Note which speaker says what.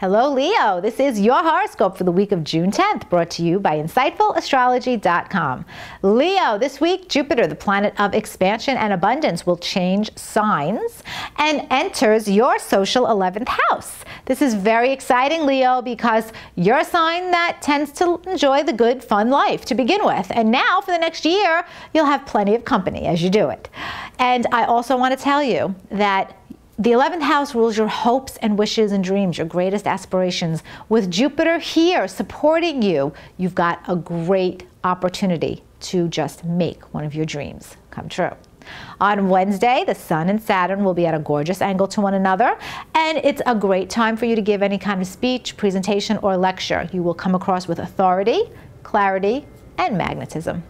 Speaker 1: Hello, Leo. This is your horoscope for the week of June 10th, brought to you by InsightfulAstrology.com. Leo, this week, Jupiter, the planet of expansion and abundance, will change signs and enters your social 11th house. This is very exciting, Leo, because you're a sign that tends to enjoy the good, fun life to begin with. And now, for the next year, you'll have plenty of company as you do it. And I also want to tell you that the 11th house rules your hopes and wishes and dreams, your greatest aspirations. With Jupiter here supporting you, you've got a great opportunity to just make one of your dreams come true. On Wednesday, the Sun and Saturn will be at a gorgeous angle to one another, and it's a great time for you to give any kind of speech, presentation, or lecture. You will come across with authority, clarity, and magnetism.